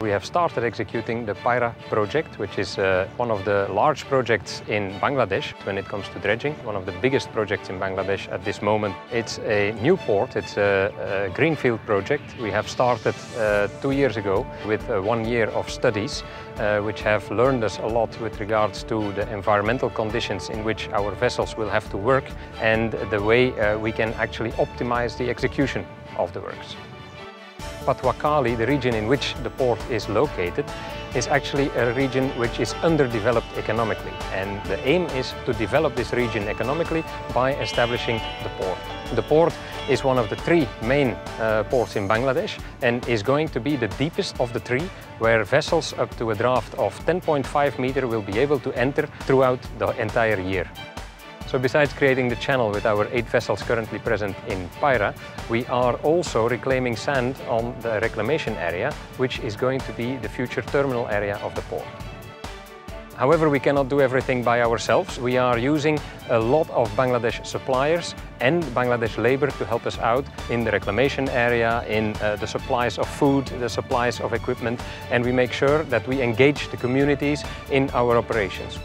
We have started executing the Payra project, which is uh, one of the large projects in Bangladesh when it comes to dredging, one of the biggest projects in Bangladesh at this moment. It's a new port, it's a, a greenfield project. We have started uh, two years ago with uh, one year of studies, uh, which have learned us a lot with regards to the environmental conditions in which our vessels will have to work and the way uh, we can actually optimize the execution of the works. Patuakhali, the region in which the port is located, is actually a region which is underdeveloped economically. And the aim is to develop this region economically by establishing the port. The port is one of the three main uh, ports in Bangladesh and is going to be the deepest of the three, where vessels up to a draft of 10.5 meter will be able to enter throughout the entire year. So besides creating the channel with our eight vessels currently present in Payra, we are also reclaiming sand on the reclamation area, which is going to be the future terminal area of the port. However, we cannot do everything by ourselves. We are using a lot of Bangladesh suppliers and Bangladesh labor to help us out in the reclamation area, in uh, the supplies of food, the supplies of equipment, and we make sure that we engage the communities in our operations.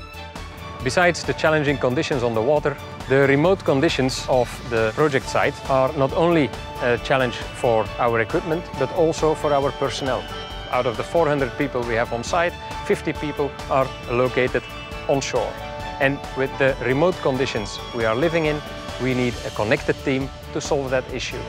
Besides the challenging conditions on the water, the remote conditions of the project site are not only a challenge for our equipment, but also for our personnel. Out of the 400 people we have on site, 50 people are located onshore. And with the remote conditions we are living in, we need a connected team to solve that issue.